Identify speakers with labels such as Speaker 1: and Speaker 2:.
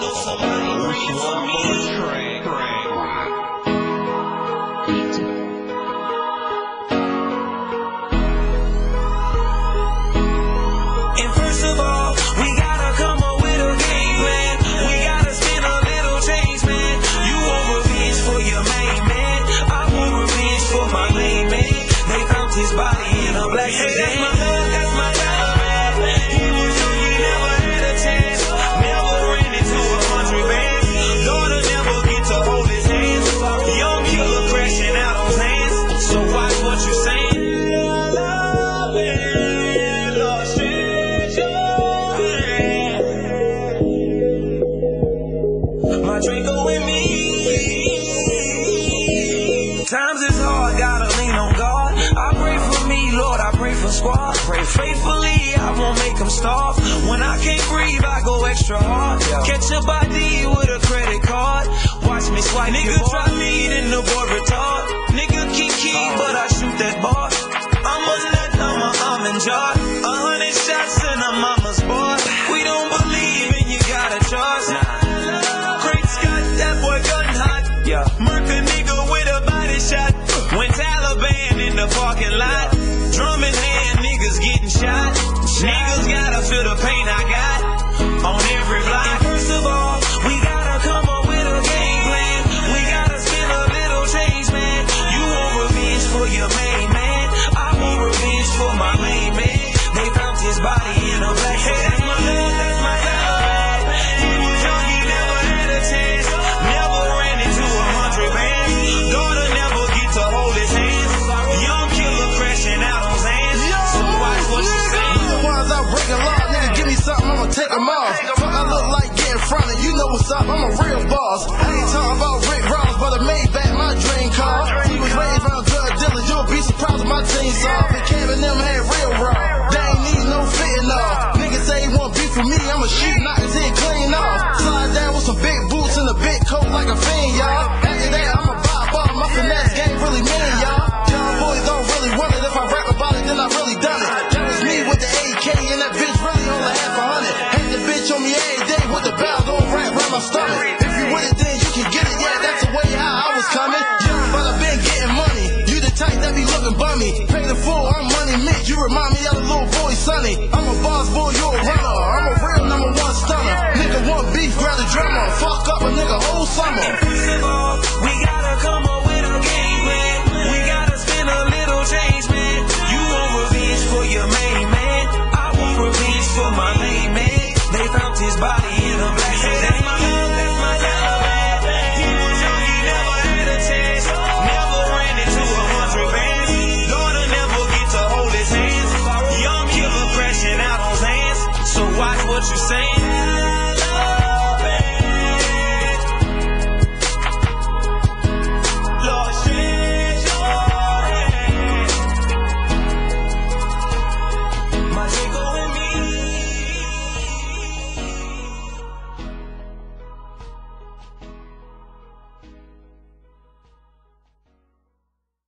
Speaker 1: Someone reads me. Train. Train. Draco with me. Times is hard, gotta lean on God. I pray for me, Lord, I pray for squad. Pray faithfully, I won't make them starve. When I can't breathe, I go extra hard. Catch a body with a credit card. Watch me swipe. Nigga, try me in the
Speaker 2: board. take them off. Fuck, I look like getting fronted. You know what's up, I'm a real boss. I ain't talking about Rick Ross, but I made back my dream car. He was raised around drug dealers, you'll be surprised my team solved. And Kevin them had real raw. They ain't need no fitting off. Niggas say want beef for me, I'm a sheep, not Remind me of the little boy Sonny. I'm a boss boy, you a runner. I'm a real number one stunner. Nigga one beef, grab the drummer. Fuck up a nigga whole summer.
Speaker 1: We gotta come up with a game plan. We gotta spend a little change, man. You want revenge for your main man. I want revenge for my main man. They found his body. what you saying.